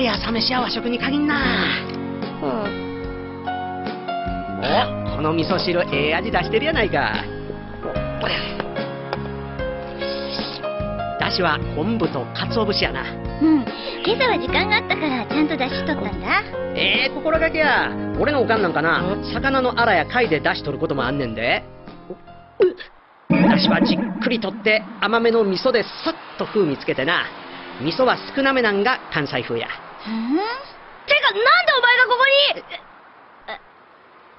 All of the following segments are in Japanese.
りゃサ飯や和食に限んな。うん。おこの味噌汁ええ味出してるやないか。だしは昆布と鰹節やな。うん。今朝は時間があったからちゃんと出しとったんだ。ええ心がけや。俺のおかんなんかな魚のアラや貝で出しとることもあんねんで。だしはじっくりとって甘めの味噌でさっと風味つけてな。味噌は少なめなんが関西風や。うんてか、なんでお前がここ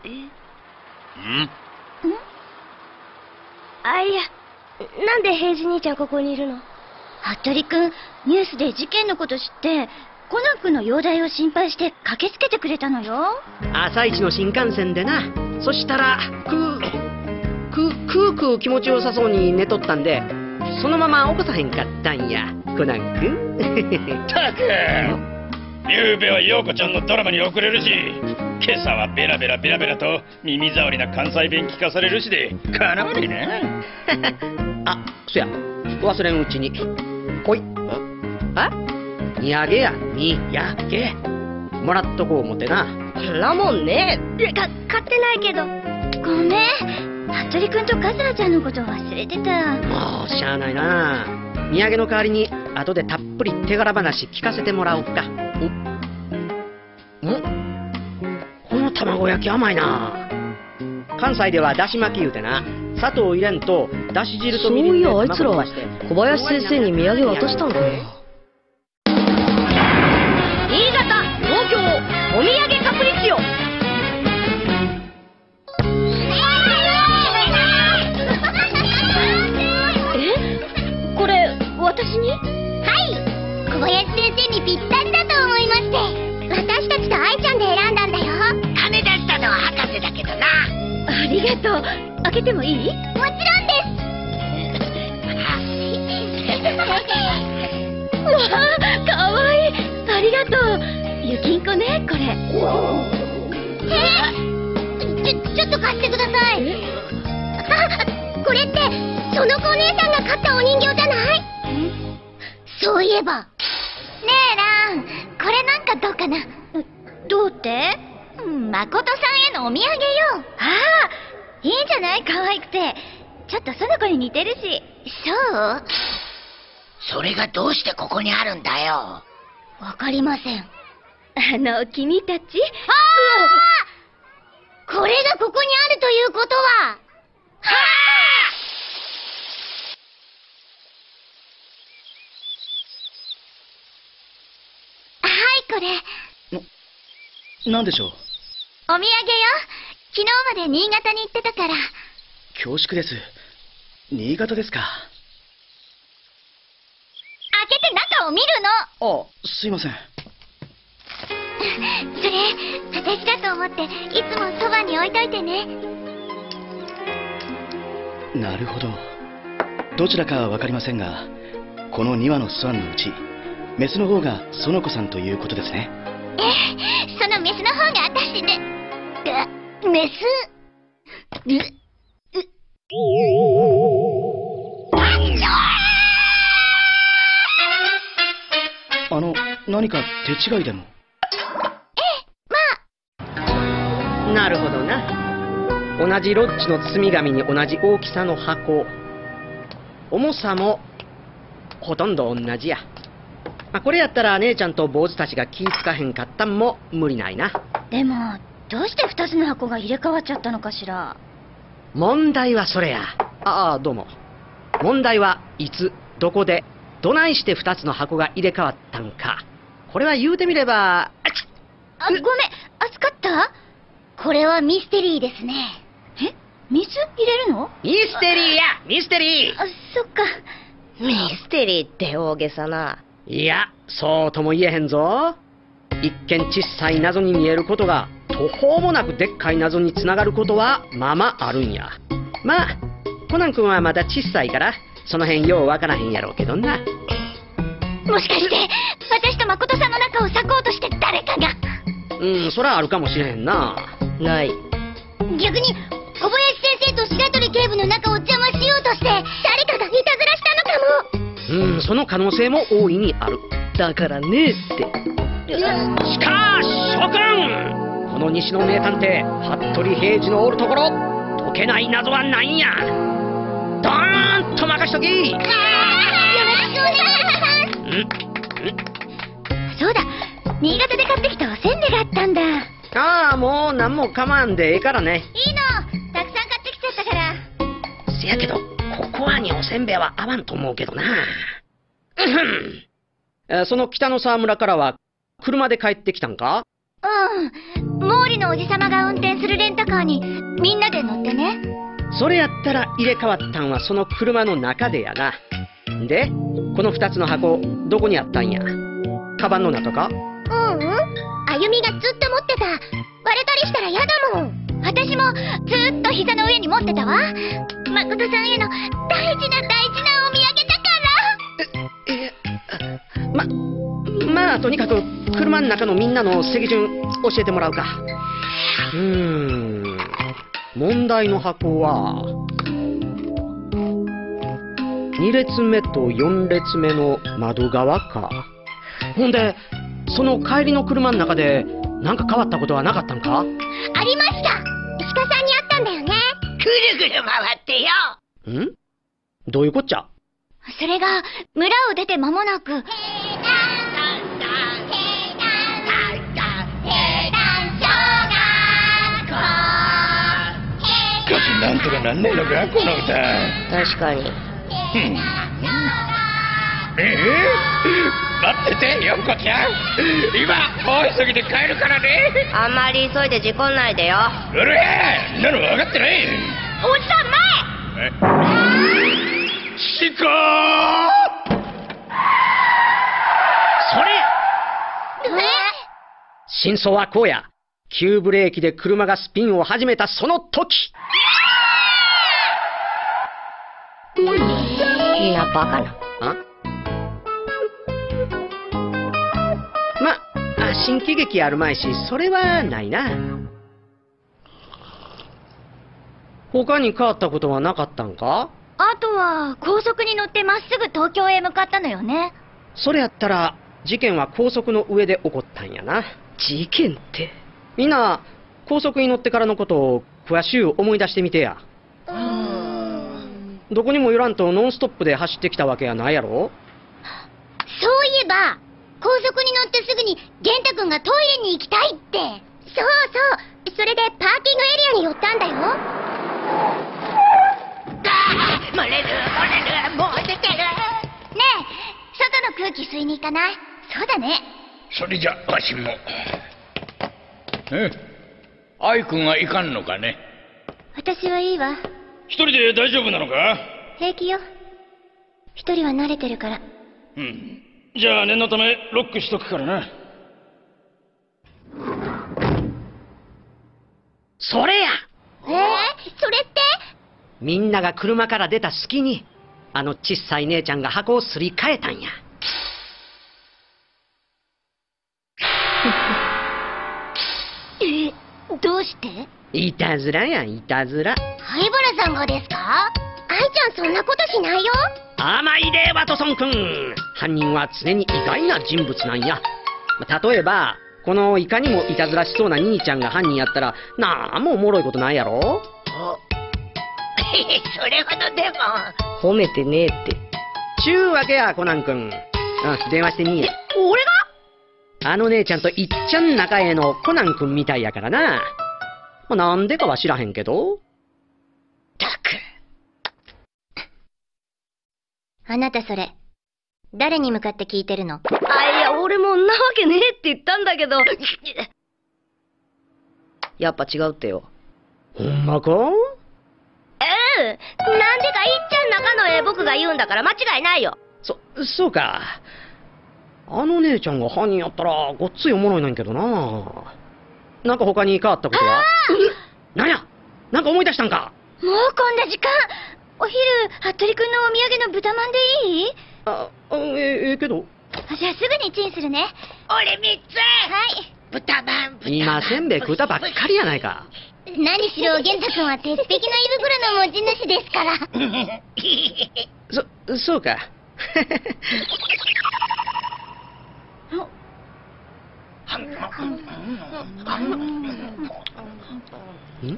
に？んあ、いや、なんで平次兄ちゃんここにいるの？服部くん、ニュースで事件のこと知って、コナン君の容体を心配して駆けつけてくれたのよ。朝一の新幹線でな。そしたらくくくく気持ちよさそうに寝とったんでそのまま起こさへんかったんや。コナン君。たくゆうべは陽子ちゃんのドラマに遅れるし今朝はベラベラベラベラと耳障りな関西弁聞かされるしでかなわね。え なあそや。忘れんうちに。ほい。あ？土産や土産。もらっとこう思ってな。そんなもんね。え。か、買ってないけど。ごめん。服部くんとカズラちゃんのこと忘れてた。もうしゃあないな。土産の代わりに後でたっぷり手柄話聞かせてもらおうかこの卵焼き甘いな。関西ではだし巻き言うてな。砂糖入れんとだし汁とみりんでそういやあいつら。小林先生に土産渡したのか。な新潟、東京、お土産カプリチオ。え？これ、私に？はい。小林先生にぴったりりがとう開けてもいいもちろんですわあかわいいありがとうゆきんこねこれえちょちょっと貸してくださいあこれってその子お姉さんが買ったお人形じゃないそういえばねえランこれなんかどうかなどうって誠さんへのお土産よああいいんじゃない？可愛くて。ちょっとその子に似てるし。そうそれがどうしてここにあるんだよ。わかりません。ああの、君たち？あこれがここにあるということは。はあはいこれ。なんでしょう？お土産よ昨日まで新潟に行ってたから恐縮です。新潟ですか。開けて中を見るあ、すいません。の それ私だと思っていつもそばに置いといてねなるほど。どちらかはわかりませんが、この2羽のスワンのうち、メスの方が園子さんということですね。ええそのメスの方が私ねうメス。うあの、何か手違いでも？なるほどな。同じロッジの包み紙に同じ大きさの箱。重さもほとんど同じや、まあ、これやったら姉ちゃんと坊主たちが気ぃつかへんかったんも無理ないな。でもどうして2つの箱が入れ替わっちゃったのかしら？問題はそれや。ああどうも。問題はいつどこでどないして2つの箱が入れ替わったんか。これは言うてみればあちあごめん熱かった？これはミステリーですね。え？水入れるの？ミステリーやミステリー。あそっか。ミステリーって大げさな。いや、そうとも言えへんぞ。一見小さい謎に見えることが途方もなくでっかい謎につながることはままあるんや。まあ、コナン君はまだ小さいから、その辺ようわからへんやろうけどな。もしかして私と誠さんの中を裂こうとして誰かが？うん、そらあるかもしれへんな。ない。逆に小林先生と白鳥警部の仲を邪魔しようとして誰かがいたずらしたのかもうん、その可能性も大いにある。だからねえって。しかし諸君この西の名探偵服部平次のおるところ解けない謎はないんや。ドーンと任しとき。そうだ。新潟で買ってきたおせんべいがあったんだ。いいのああもう何も構わんでええからね。たくさん買ってきちゃったから。せやけどここはにおせんべいは合わんと思うけどな。うふん。えーその北の沢村からは車で帰ってきたんか？うん。毛利のおじさまが運転するレンタカーにみんなで乗ってね。それやったら入れ替わったんはその車の中でやな。で、この二つの箱、どこにあったんや？カバンの中か？ううん。あゆみがずっと持ってた。割れたりしたら嫌だもん。私もずっと膝の上に持ってたわ。誠さんへの大事な大事なお土産だから。ま、まあ、とにかく、車の中のみんなの席順、教えてもらうか。うーん、問題の箱は、2列目と4列目の窓側か。ほんで、その帰りの車の中で、なんか変わったことはなかったんか？ありました石川さんに会ったんだよねぐるぐる回ってよ。ん？どういうこっちゃ？それが村を出て間もなくなんとかなんねえのかこの歌確かに。うん。ええ待っててよこちゃん。今大急ぎで帰るからね。あんまり急いで事故んないでよ。うるへんなの分かってない。おじさん前え？シコー。それえ？真相はこうや。急ブレーキで車がスピンを始めたその時。みんなバカな。あ？ま、あ新喜劇あるまいし、それはないな。他に変わったことはなかったんか？あとは高速に乗ってまっすぐ東京へ向かったのよねそれやったら、事件は高速の上で起こったんやな。事件って。みんな、高速に乗ってからのことを詳しゅう思い出してみてや。どこにも寄らんとノンストップで走ってきたわけやないやろ？そういえば高速に乗ってすぐに玄太くんがトイレに行きたいって。そうそう。それでパーキングエリアに寄ったんだよ。漏れる漏れる。もう出てる。ねえ外の空気吸いに行かない？そうだね。それじゃわしも。え愛くんはいかんのかね？私はいいわ一人で大丈夫なのか？平気よ。一人は慣れてるから。うん。じゃあ念のためロックしとくからな。それや！えー、それって？みんなが車から出た隙に、あの小さい姉ちゃんが箱をすり替えたんや。えどうして？いたずらや、いたずら。灰原さんがですか？愛ちゃんそんなことしないよ甘いで、ワトソン君。犯人は常に意外な人物なんや。例えば、このいかにもいたずらしそうな兄ちゃんが犯人やったら、なんもおもろいことないやろ？おそれほどでも褒めてねえって。ちゅうわけや、コナン君。うん、電話してみいや。俺が？あの姉ちゃんといっちゃん仲ええのコナン君みたいやからな。まあなんでかは知らへんけど。たくあなたそれ誰に向かって聞いてるの？あ、いや、俺もんなわけねえって言ったんだけど。やっぱ違うってよ。ほんまか？ええなんでかいっちゃん中のえ僕が言うんだから間違いないよ。そ、そうか。あの姉ちゃんが犯人やったら、ごっついおもろいなんけどな。なんか他に変わったことは？なん？や？なんか思い出したんか？もうこんな時間。お昼服部くんのお土産の豚まんでいい？あ、あえええけど。じゃあすぐにチンするね。俺三つ。はい。豚まん豚まん。今せんべい食うたばっかりやないか。何しろ玄太くんは鉄壁の胃袋の持ち主ですから。そ、そうか。ん？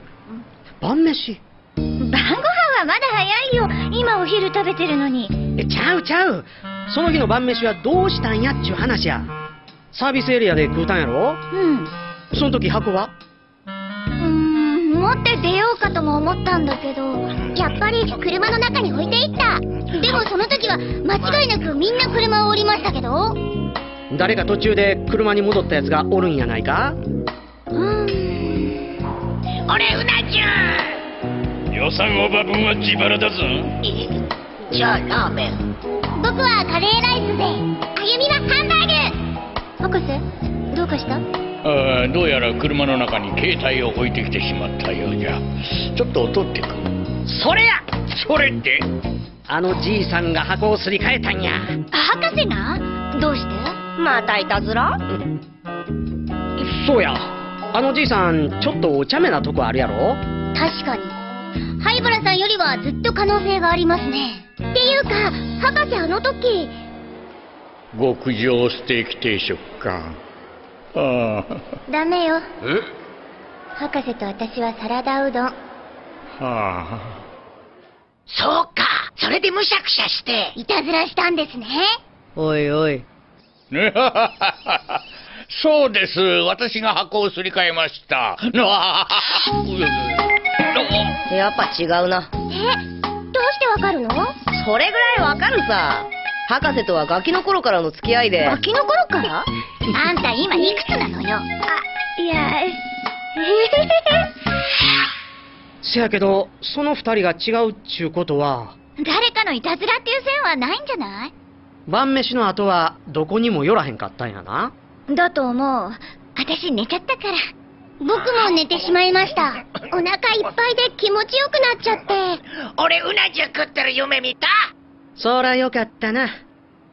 晩飯？晩ご飯はまだ早いよ。今お昼食べてるのに。えちゃうちゃうその日の晩飯はどうしたんやっちゅう話やサービスエリアで食うたんやろ？うん。その時箱は？うーん、持って出ようかとも思ったんだけど。やっぱり車の中に置いていった。でもその時は間違いなくみんな車を降りましたけど。誰か途中で車に戻ったやつがおるんやないか？うーん。俺うなちゃ予算オーバー分は自腹だぞ。んじゃあラーメン。僕はカレーライスで、あゆみはハンバーグ。博士、どうかした？ああどうやら車の中に携帯を置いてきてしまったようじゃ。ちょっと取ってく。るそれや！それって？あのじいさんが箱をすり替えたんや。博士が？どうして？またいたずら？そうや。あのじいさんちょっとお茶目なとこあるやろ？確かに。灰原さんよりはずっと可能性がありますね。っていうか、博士あの時、極上ステーキ定食か。あダメよ。あえ？博士と私はサラダうどん。はあ。そうか。それでむしゃくしゃして。いたずらしたんですね。おいおい。そうです。私が箱をすり替えました やっぱ違うな。え、どうしてわかるの？それぐらいわかるさ。博士とはガキの頃からの付き合いで。ガキの頃から？あんた今いくつなのよ？あ、いや、えせやけどその二人が違うっちゅうことは誰かのいたずらっていう線はないんじゃない？晩飯の後はどこにも寄らへんかったんやなだと思う。私寝ちゃったから。僕も寝てしまいました。お腹いっぱいで気持ちよくなっちゃって。俺うな重食ってる夢見た？そらよかったな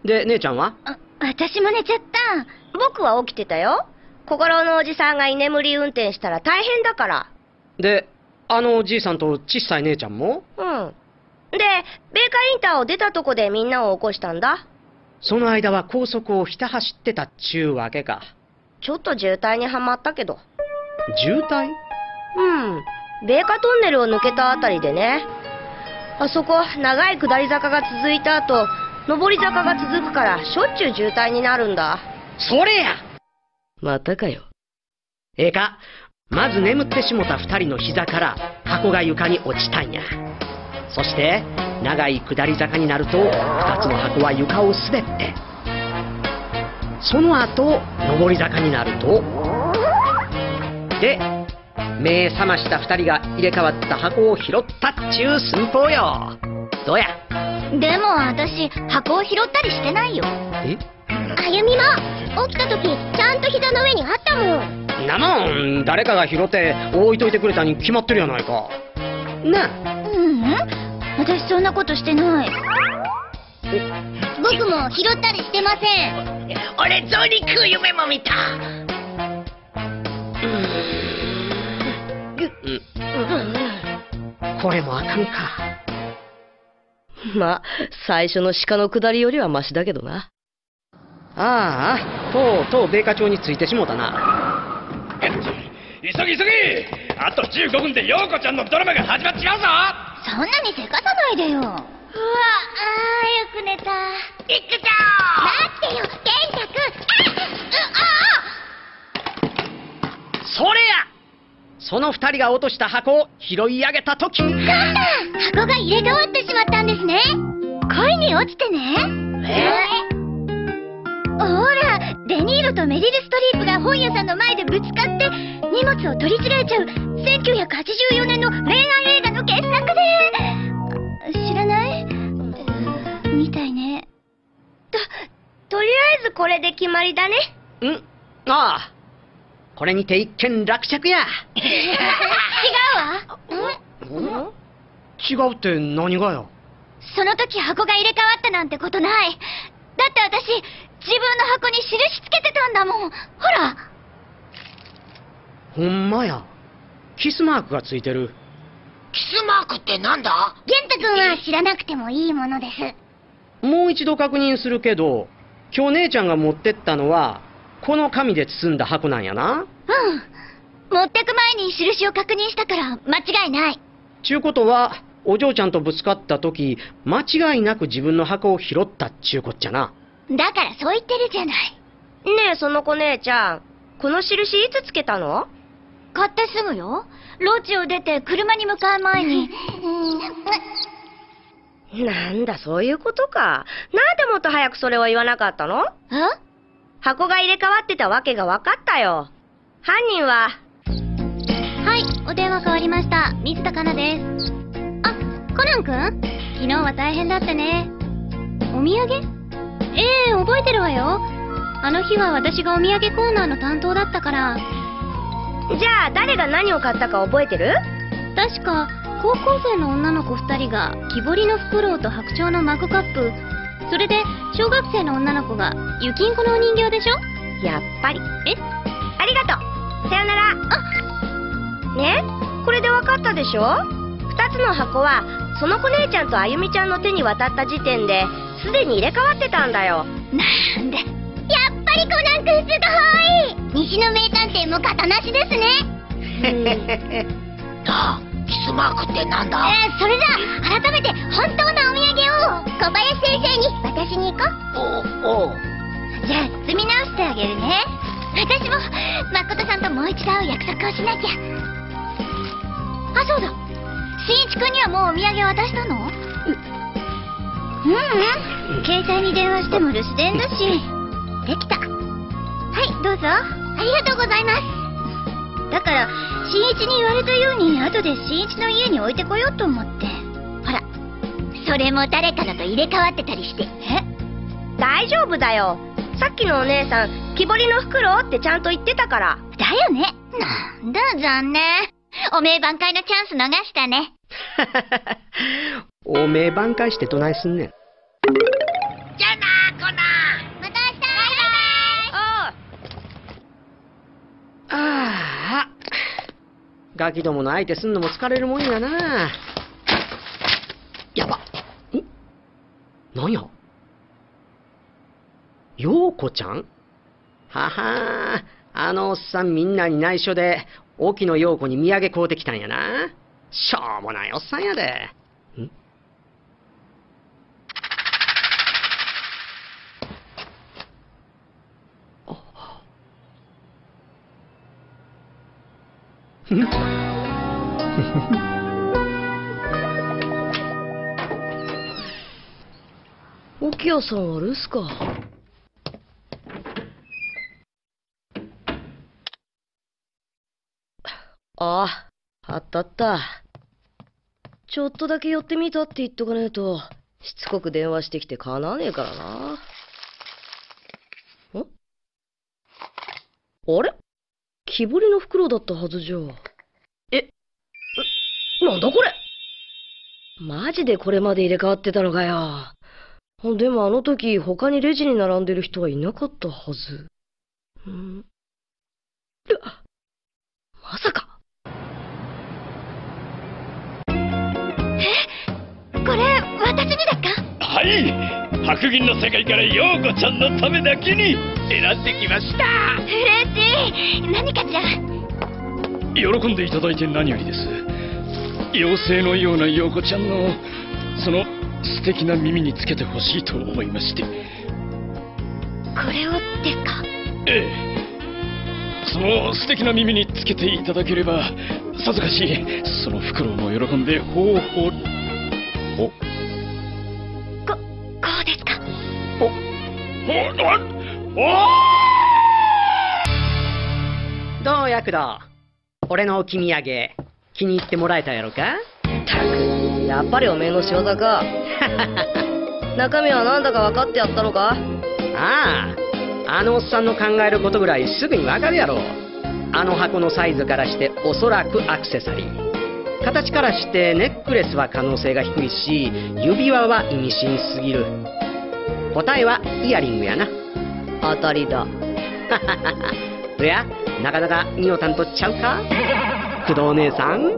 で姉ちゃんは？あ、私も寝ちゃった。僕は起きてたよ。心のおじさんが居眠り運転したら大変だから。であのおじいさんと小さい姉ちゃんも？うん。で、ベーカーインターを出たとこでみんなを起こしたんだ。その間は高速をひた走ってたっちゅうわけかちょっと渋滞にはまったけど。渋滞？うん。ベーカトンネルを抜けたあたりでね。あそこ、長い下り坂が続いた後、上り坂が続くから、しょっちゅう渋滞になるんだ。それやまたかよ。ええかまず眠ってしもた二人の膝から箱が床に落ちたんやそして長い下り坂になると二つの箱は床を滑ってその後上り坂になるとで目覚ました二人が入れ替わった箱を拾ったっちゅう寸法よどうや？でも私、箱を拾ったりしてないよ。え？あゆみも、起きた時、ちゃんと膝の上にあったもん。なもん誰かが拾って置いといてくれたに決まってるやないかなあ？ううん。私そんなことしてない。僕も拾ったりしてません。俺ゾウに食う夢も見たこれもあかん。かまあ、最初の鹿の下りよりはマシだけどな。ああ、とうとう米花町に着いてしもうたな。急ぎ急ぎあと15分で陽子ちゃん。のドラマが始まっちまうぞそん。なにせかさないでよ。うわ、あー、よく寝た。行くぞ待ってよ、健太くん。ああそれやその二人が落とした箱を拾い上げた時そうだ箱が入れ替わってしまったんですね。恋に落ちてね。え？ほら、デニーロとメリル・ストリープが本屋さんの前でぶつかって、荷物を取り違えちゃう、1984年の恋愛映画の傑作で。知らない？みたいね。と、とりあえずこれで決まりだね。んああ。これにて一件落着や。違うわ。ん？違うって何がや？その時箱が入れ替わったなんてことない。だって私、自分の箱に印つけてたんだもん。ほら。ほんまや。キスマークがついてる。キスマークってなんだ？玄太くんは知らなくてもいいものです。もう一度確認するけど、今日姉ちゃんが持ってったのは、この紙で包んだ箱なんやな。うん。持ってく前に印を確認したから間違いない。ちゅうことは、お嬢ちゃんとぶつかった時、間違いなく自分の箱を拾ったっちゅうこっちゃな。だからそう言ってるじゃない。ねえ、その子姉ちゃん。この印いつつけたの？買ってすぐよ。ロ地を出て車に向かう前に。なんだ、そういうことか。なんでもっと早くそれを言わなかったの？え？箱が入れ替わってたわけが分かったよ。犯人は、はい、お電話変わりました。水田香奈です。あ、コナン君？昨日は大変だったね。お土産？ええ覚えてるわよ。あの日は私がお土産コーナーの担当だったから。じゃあ誰が何を買ったか覚えてる？確か、高校生の女の子二人が木彫りのフクロウと白鳥のマグカップ。それで、小学生の女の子が雪んこのお人形でしょ？やっぱり。え？ありがとう。さよなら。あね？これで分かったでしょ？二つの箱は、その子姉ちゃんとあゆみちゃんの手に渡った時点で、すでに入れ替わってたんだよ。なんで？やっぱりコナン君すごい西の名探偵も型なしですね。な あ、キスマークってなんだ？えー、それじゃあ改めて本当のお土産を小林先生に渡しに行こおおうう。じゃあ積み直してあげるね。私も誠さんともう一度会う約束をしなきゃ。あそうだ。新一君にはもうお土産渡したの？う。うん。うん。携帯に電話しても留守電だし。できた。はいどうぞ。ありがとうございますだから新一に言われたように後で新一の家に置いてこようと思ってほらそれも誰かのと入れ替わってたりしてえ？大丈夫だよ。さっきのお姉さん、木彫りの袋ってちゃんと言ってたから。だよねなんだ残念おめえ挽回のチャンス逃したね おめえ挽回してどないすんねん。じゃあなコナンまた明日バイバイああ。ガキどもの相手すんのも疲れるもんやな。やば。ん？なんや？ようこちゃん？ははあのおっさんみんなに内緒で、沖野陽子に土産買うてきたんやな。しょうもないおっさんやで。ん？さんは留守か。ああ、あったあった。ちょっとだけ寄ってみたって言っとかねえと、しつこく電話してきてかなわねえからな。ん？あれ？木彫りの袋だったはずじゃ。え、え、なんだこれ？マジでこれまで入れ替わってたのかよ。でもあの時他にレジに並んでる人はいなかったはず。ん。まさか。これ私にだか？はい。白銀の世界から陽子ちゃんのためだけに選んできました。嬉しい。何かしら？喜んでいただいて何よりです。妖精のような陽子ちゃんのその素敵な耳につけてほしいと思いまして。これをですか？ええ。その素敵な耳につけていただければさぞかしそのフクロウも喜んでほうほう。おここうですか？おおおどうやくど俺の置き土産気に入ってもらえたやろか？たく、やっぱりおめえの仕業か。中身はなんだか分かってやったのか？あああのおっさんの考えることぐらいすぐにわかるやろ。あの箱のサイズからしておそらくアクセサリー。形からしてネックレスは可能性が低いし指輪は意味深すぎる。答えはイヤリングやな。当たりだ。そやなかなかミオタンとちゃうか？工藤姉さん